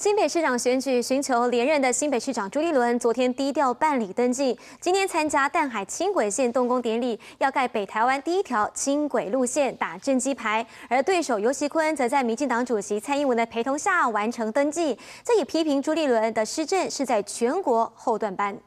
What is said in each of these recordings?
新北市长选举寻求连任的新北市长朱立伦，昨天低调办理登记，今天参加淡海轻轨线动工典礼，要盖北台湾第一条轻轨路线，打正机牌。而对手尤锡坤则在民进党主席蔡英文的陪同下完成登记，这也批评朱立伦的施政是在全国后段班。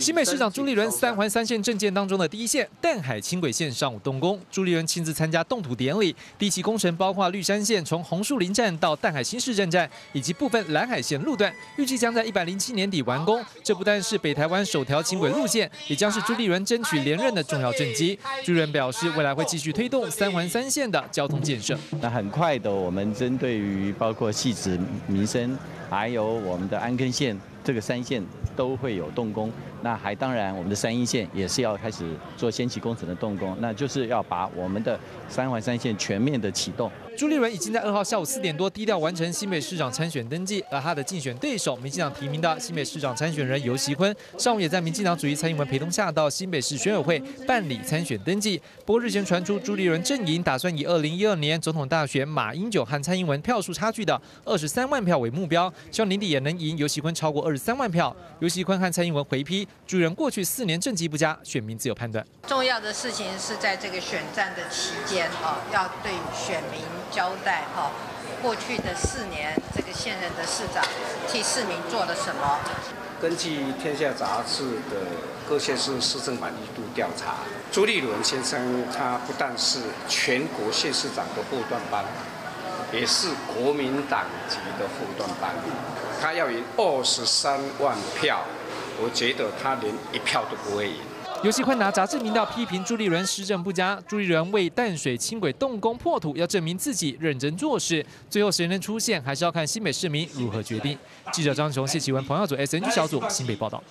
新北市长朱立伦三环三线政见当中的第一线淡海轻轨线上午动工，朱立伦亲自参加动土典礼。第一期工程包括绿山线从红树林站到淡海新市镇站，以及部分蓝海线路段，预计将在一百零七年底完工。这不但是北台湾首条轻轨路线，也将是朱立伦争取连任的重要政绩。朱立伦表示，未来会继续推动三环三线的交通建设。那很快的，我们针对于包括细致民生，还有我们的安坑线这个三线。都会有动工，那还当然我们的三一线也是要开始做先期工程的动工，那就是要把我们的三环三线全面的启动。朱立伦已经在二号下午四点多低调完成新北市长参选登记，而他的竞选对手民进党提名的新北市长参选人尤锡坤，上午也在民进党主席蔡英文陪同下到新北市选委会办理参选登记。不过日前传出朱立伦阵营打算以二零一二年总统大选马英九和蔡英文票数差距的二十三万票为目标，希望年底也能赢尤锡坤超过二十三万票。尤锡坤和蔡英文回批，朱人过去四年政绩不佳，选民自有判断。重要的事情是在这个选战的期间啊，要对选民交代哈，过去的四年这个现任的市长替市民做了什么？根据《天下杂志》的各县市市政满意度调查，朱立伦先生他不但是全国县市长的后段班，也是国民党籍的后段班。他要以二十三万票，我觉得他连一票都不会赢。游戏坤拿杂志频道批评朱立伦施政不佳，朱立伦为淡水轻轨动工破土，要证明自己认真做事。最后谁能出现，还是要看新北市民如何决定。记者张雄、谢启文、彭耀祖 SNG 小组新北报道。